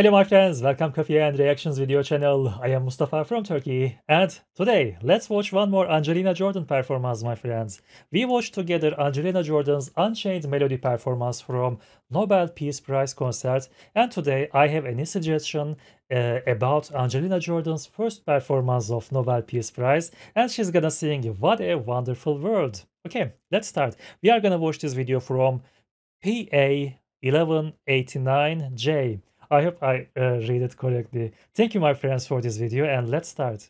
Hello my friends, welcome to Coffee and Reactions video channel. I am Mustafa from Turkey and today let's watch one more Angelina Jordan performance my friends. We watched together Angelina Jordan's Unchained Melody performance from Nobel Peace Prize concert and today I have any suggestion uh, about Angelina Jordan's first performance of Nobel Peace Prize and she's gonna sing What a Wonderful World. Okay, let's start. We are gonna watch this video from PA 1189J. I hope I uh, read it correctly. Thank you, my friends, for this video, and let's start.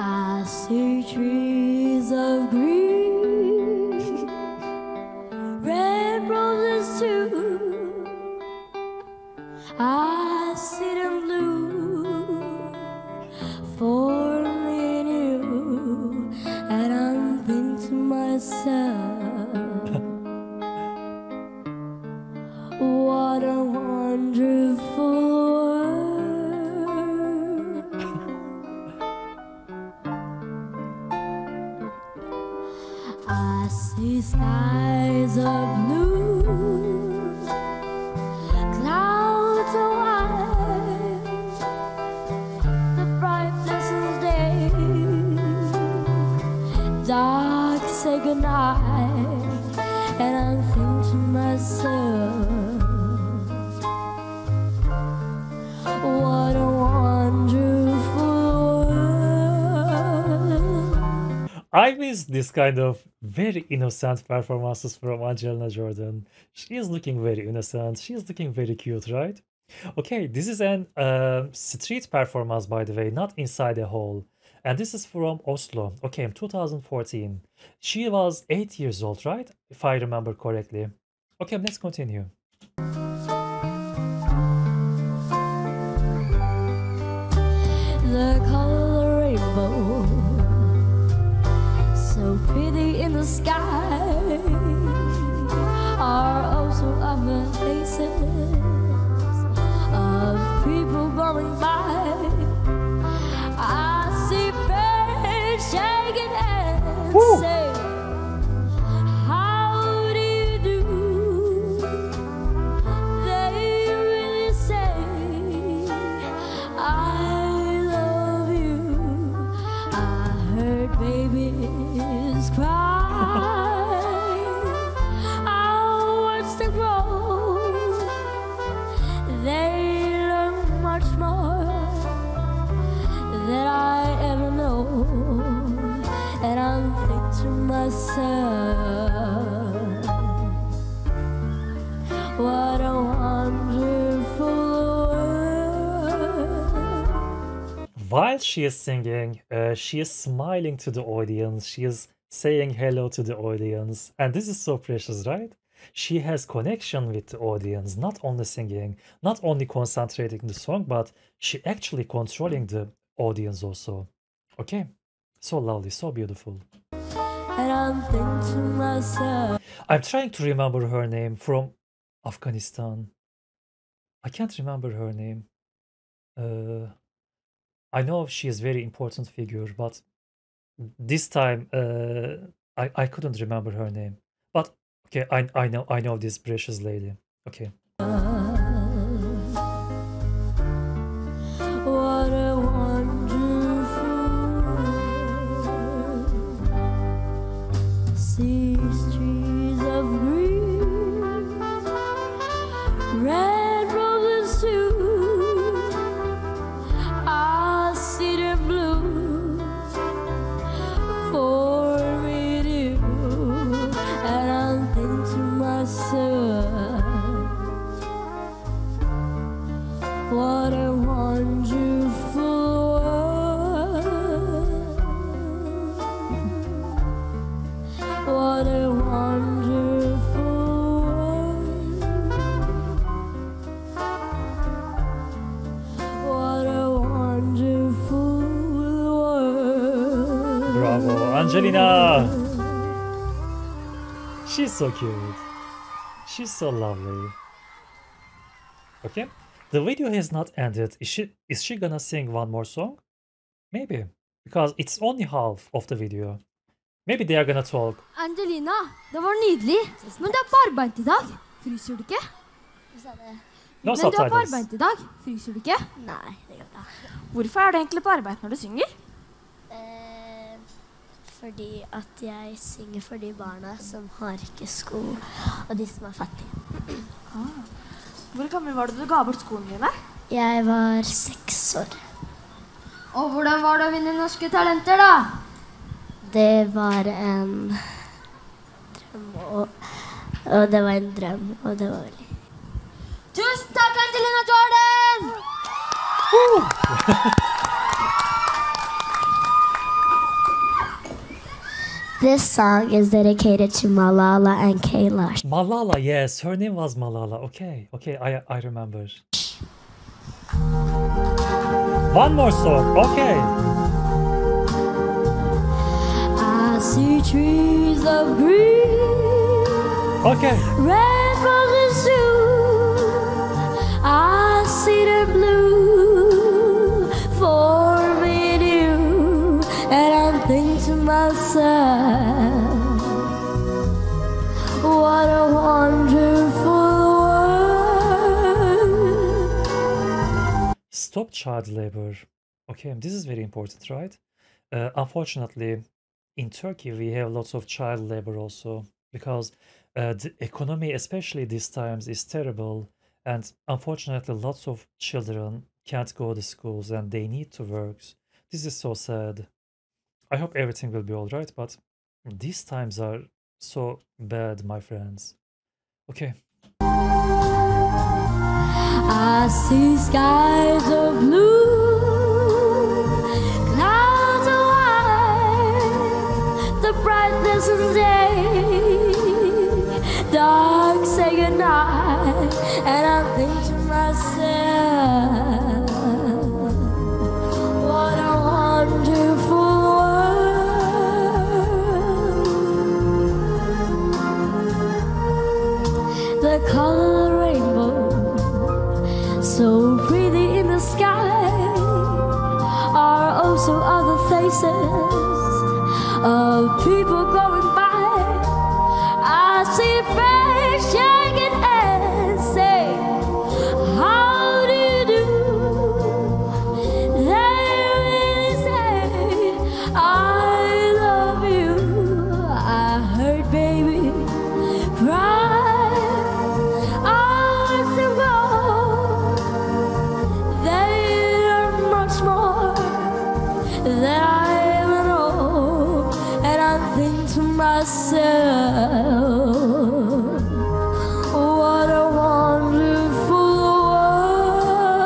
I see trees I miss this kind of very innocent performances from Angelina Jordan. She is looking very innocent. She is looking very cute, right? Okay, this is an uh, street performance, by the way, not inside a hall. And this is from Oslo. Okay, in 2014. She was eight years old, right? If I remember correctly. Okay, let's continue. Sky are also other faces of people going by. I see shaking and While she is singing, uh, she is smiling to the audience. She is saying hello to the audience. And this is so precious, right? She has connection with the audience, not only singing, not only concentrating the song, but she actually controlling the audience also. Okay? So lovely, so beautiful. I'm to myself, I'm trying to remember her name from Afghanistan. I can't remember her name. Uh, I know she is very important figure, but this time uh, I I couldn't remember her name. But okay, I I know I know this precious lady. Okay, Angelina. She's so cute. She's so lovely. Okay, the video has not ended. Is she is she gonna sing one more song? Maybe because it's only half of the video. Maybe they are gonna talk. Angelina, det var nydelig. Men du er på arbeid i dag. Fryser du ikke? Hva sa du? No Men du er på subtitles. arbeid i dag. Fryser du ikke? Nei, det gjør jeg. Hvorfor er du egentlig på når du synger? Eh, fordi at jeg synger for de barna som har ikke sko, og de som er fattige. Hvor gammel var du da du ga bort skoene dine? Jeg var seks år. Og hvordan var det å vinne Norske Talenter, da? Det var en drøm, og, og det var en drøm, og det var veldig Tusen takk, Angelina Jordan! This song is dedicated to Malala and Kailash. Malala, yes, her name was Malala. Okay, okay, I I remember. One more song. Okay. I see trees of green, Okay. red Stop child labor. Okay, this is very important, right? Uh, unfortunately, in Turkey, we have lots of child labor also because uh, the economy, especially these times, is terrible. And unfortunately, lots of children can't go to schools and they need to work. This is so sad. I hope everything will be all right, but these times are so bad, my friends. Okay. I see skies of blue, clouds white, the brightness of day, dark say goodnight, and I think to myself, so pretty in the sky are also other faces of people going by. Myself, what a wonderful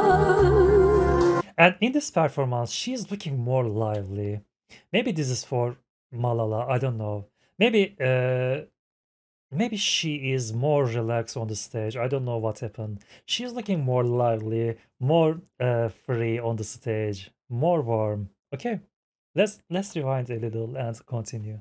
world. And in this performance, she's looking more lively. Maybe this is for Malala, I don't know. Maybe uh maybe she is more relaxed on the stage. I don't know what happened. She's looking more lively, more uh free on the stage, more warm. Okay. Let's let's rewind a little and continue.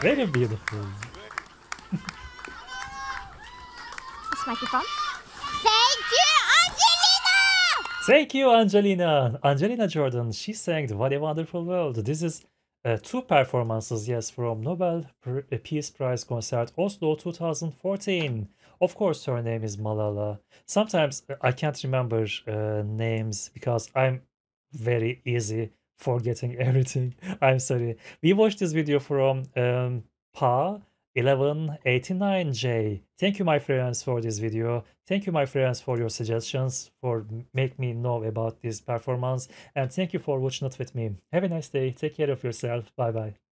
Very beautiful. This microphone. Thank you, Angelina! Thank you, Angelina. Angelina Jordan, she sang What a Wonderful World. This is uh, two performances, yes, from Nobel uh, Peace Prize concert Oslo 2014. Of course, her name is Malala. Sometimes uh, I can't remember uh, names because I'm very easy forgetting everything. I'm sorry. We watched this video from um, Pa 1189J. Thank you, my friends, for this video. Thank you, my friends, for your suggestions, for make me know about this performance. And thank you for watching it with me. Have a nice day. Take care of yourself. Bye bye.